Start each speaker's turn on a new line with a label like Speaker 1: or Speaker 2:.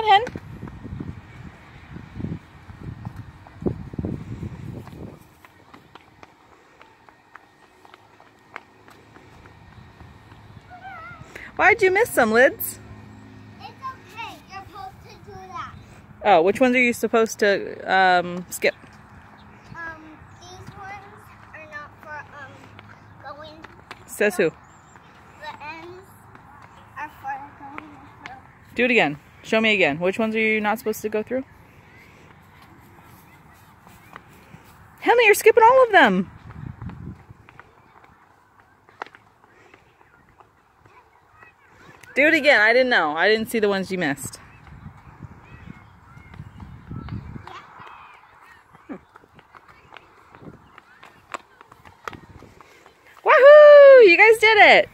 Speaker 1: on, hen. Why'd you miss some, Lids?
Speaker 2: It's okay. You're supposed to do that.
Speaker 1: Oh, which ones are you supposed to um, skip?
Speaker 2: Um, these ones are not for um going.
Speaker 1: Says who?
Speaker 2: The ends are for going.
Speaker 1: Do it again. Show me again. Which ones are you not supposed to go through? Henley, you're skipping all of them. Do it again. I didn't know. I didn't see the ones you missed. Wahoo! You guys did it!